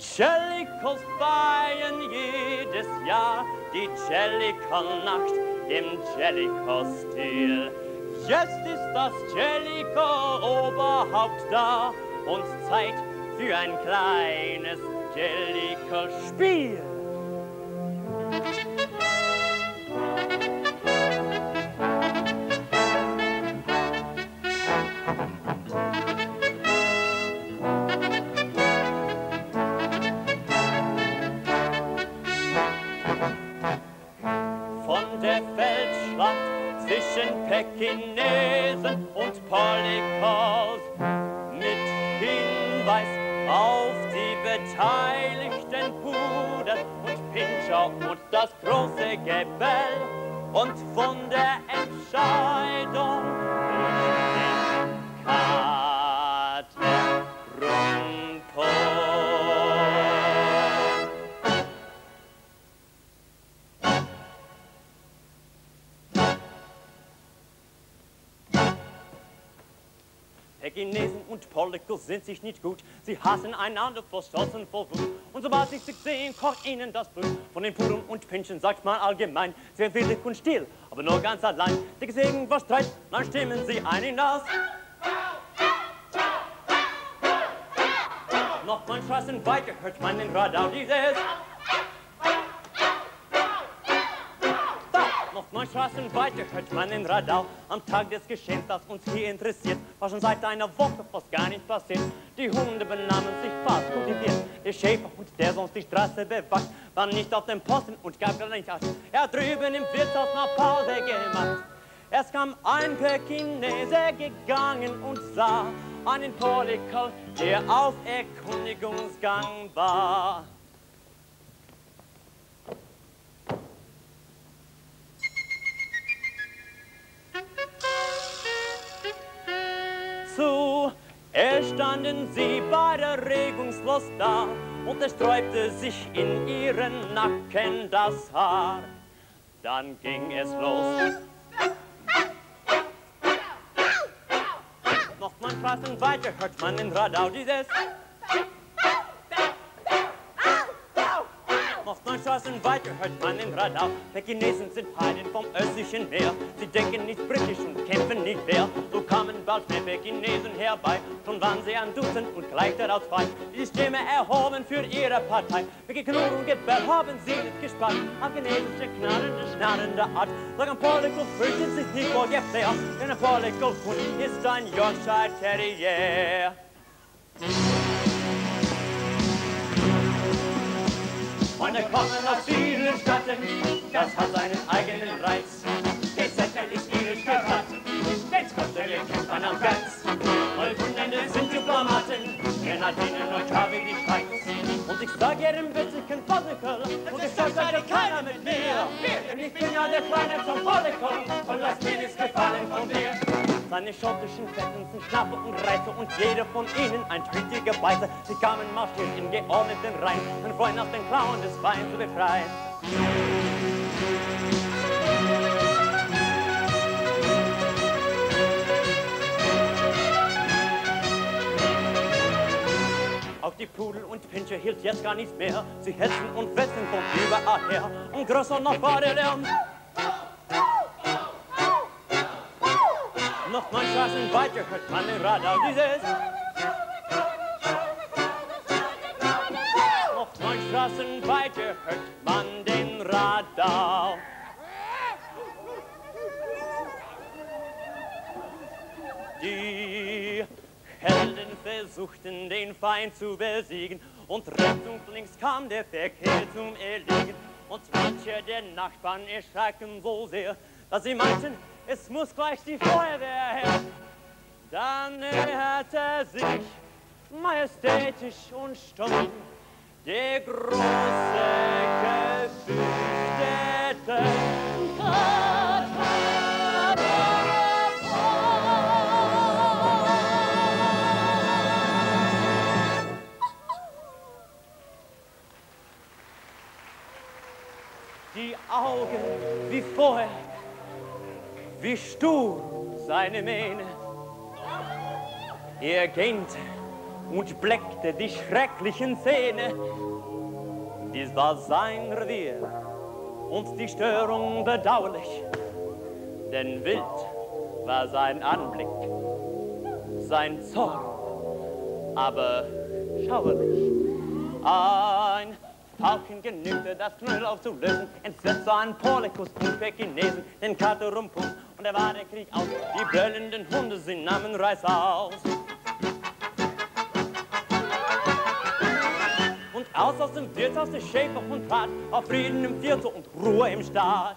Jellicos feiern jedes Jahr die Jellico-Nacht im Jellico-Stil. Jetzt ist das Jellico-Oberhaupt da und Zeit für ein kleines Jellico-Spiel. Pekinesen und Pollikos mit Hinweis auf die beteiligten Puder und Pinscher und das große Gebell und von Chinesen und Pollikos sind sich nicht gut. Sie hassen einander vor Stolz und vor Wut. Und sobald sie sich sehen, kocht ihnen das Blut. Von den Pudern und Pinschen sagt man allgemein, sie sind willig und still, aber nur ganz allein. Die Gesegen was Streit, dann stimmen sie ein in das. Noch man Straßen weiter hört man den Radau dieses. Noch neun Straßen weiter hört man in Radau am Tag des Geschehens, das uns hier interessiert. War schon seit einer Woche fast gar nicht passiert. Die Hunde benahmen sich fast kultiviert. Der Schäfer und der sonst die Straße bewacht, war nicht auf dem Posten und gab gar nicht Acht. Er hat drüben im Wirtshaus noch Pause gemacht. Es kam ein Pekinese gegangen und sah einen Polikol, der auf Erkundigungsgang war. Standen sie beide regungslos da und es sträubte sich in ihren Nacken das Haar. Dann ging es los. Noch man Straßen weiter hört man in Radau dieses Noch neun Straßen weiter hört man in Radau. Pekinesen sind Heiden vom östlichen Meer. Sie denken nicht britisch und kämpfen nicht wer. So kamen bald mehr Pekinesen herbei. Schon waren sie ein Dutzend und gleich daraus zwei. Die Stimme erhoben für ihre Partei. Mit Geknurr und Gebell haben sie nicht gespannt. Auf chinesische knarrende, schnarrende Art. Sagen Pollico fürchtet sich nicht vor Gefähr. Denn ein Pollico-Hund ist ein Yorkshire Terrier. Freunde kommen aus vielen Staaten, das hat seinen eigenen Reiz. Der Zettel ist irisch gewandt, jetzt kommt der kennt man am Ganz. Neufundländer sind Diplomaten, Grenadinen und wie die Schweiz. Und ich sag jedem witzigen Politiker, und ich sag seid keiner mit mir. Denn ich bin ja der Kleine zum Politiker, und lass mir nichts gefallen. Seine schottischen Fetten sind Schnapper und Reiter und jeder von ihnen ein tüchtiger Beißer. Sie kamen marschiert in geordneten Reihen und freuen aus den Klauen des Feinds zu befreien. Auch die Pudel und Pinscher hielt jetzt gar nichts mehr. Sie hetzen und wetzen von überall her. Und größer noch war der Lärm. Weiter hört man den Radau dieses. Noch neun Straßen weiter hört man den Radau. Die Helden versuchten den Feind zu besiegen und rechts und links kam der Verkehr zum Erliegen. Und manche der Nachbarn erschrecken so sehr, dass sie meinten, es muss gleich die Feuerwehr her. Dann nähert er sich majestätisch und stumm der große gefürchtete. Die Augen wie vorher wie stur seine Mähne. Er gähnt und bleckte die schrecklichen Szene. Dies war sein Revier und die Störung bedauerlich, denn wild war sein Anblick, sein Zorn, aber schauerlich. Ein Falken genügte, das Knüll aufzulösen, entsetzt war ein Porlikus und Pekinesen, den Kater rumpum, und er war der Krieg aus. Die brüllenden Hunde, sie nahmen Reiß aus. Aus aus dem Wirtshaus der Schäferhund trat, auf Frieden im Viertel und Ruhe im Staat.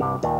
Bye.